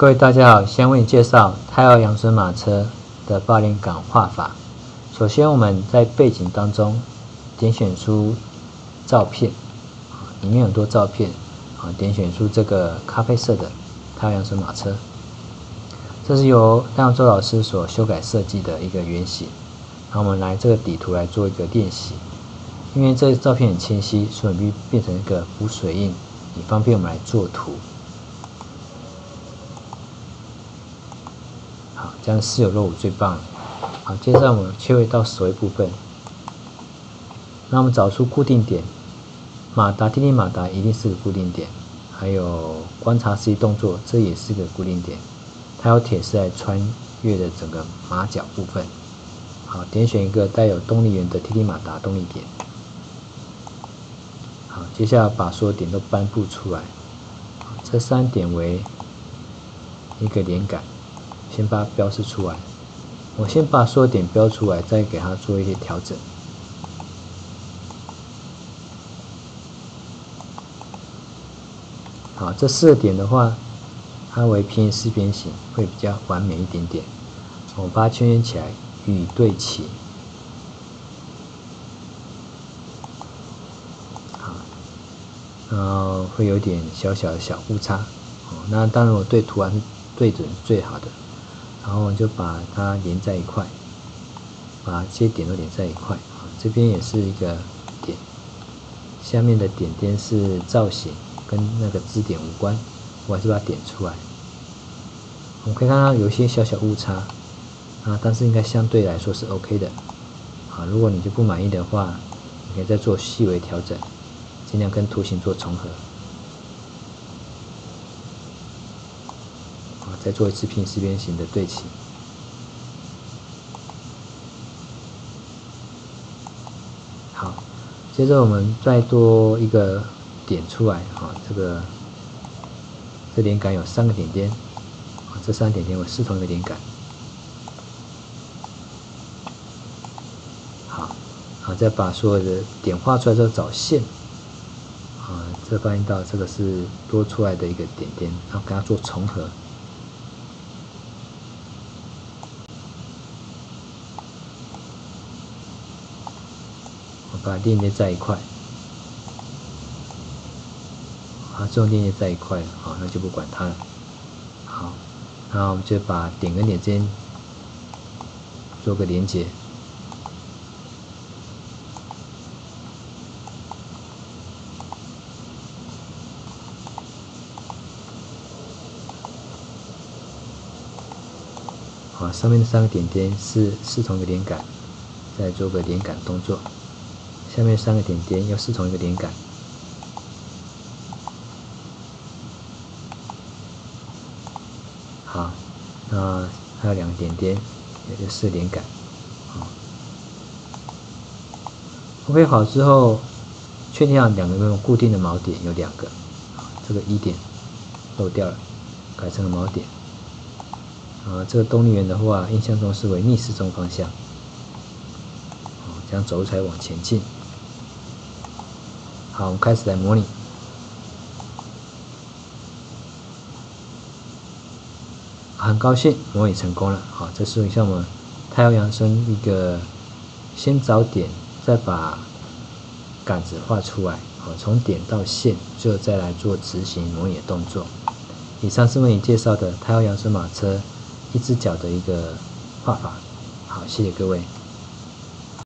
各位大家好，先为你介绍胎儿养生马车的八连杆画法。首先，我们在背景当中点选出照片，里面很多照片，啊，点选出这个咖啡色的胎儿养生马车，这是由亮周老师所修改设计的一个原型。那我们来这个底图来做一个练习，因为这照片很清晰，所以必变成一个浮水印，以方便我们来做图。好，这样是有六五最棒。好，接着我们切回到手绘部分。那我们找出固定点，马达、滴滴马达一定是个固定点，还有观察 C 动作，这也是个固定点。它有铁丝来穿越的整个马脚部分。好，点选一个带有动力源的 T T 马达动力点。好，接下来把所有点都颁布出来。这三点为一个连杆。先把它标示出来，我先把所有点标出来，再给它做一些调整。好，这四个点的话，它为偏四边形，会比较完美一点点。我把它圈圈起来，与对齐。好，然后会有点小小的小误差。哦，那当然我对图案对准是最好的。然后我就把它连在一块，把这些点都连在一块。这边也是一个点，下面的点点是造型，跟那个支点无关，我还是把它点出来。我们可以看到有一些小小误差啊，但是应该相对来说是 OK 的啊。如果你就不满意的话，你可以再做细微调整，尽量跟图形做重合。再做一次平四边形的对齐。好，接着我们再多一个点出来，啊，这个这连杆有三个点点，啊，这三个点点为四同一个连杆。好，好，再把所有的点画出来之后找线，啊，这发现到这个是多出来的一个点点，然后跟它做重合。把链接在一块，啊，这种链接在一块，好，那就不管它了。好，然后我们就把点跟点之间做个连接，好，上面的三个点点是是同一个连杆，再做个连杆动作。下面三个点点又是同一个连杆，好，那还有两个点点，也就是连杆，好，OK 好之后，确定好两个固定的锚点有两个，这个一点漏掉了，改成了锚点，啊，这个动力源的话，印象中是为逆时钟方向，好，这样走才往前进。好，我们开始来模拟。很高兴模拟成功了。好，这是一下我们太阳养生一个先找点，再把杆子画出来。好，从点到线，最后再来做执行模拟的动作。以上是为你介绍的太阳养生马车一只脚的一个画法。好，谢谢各位。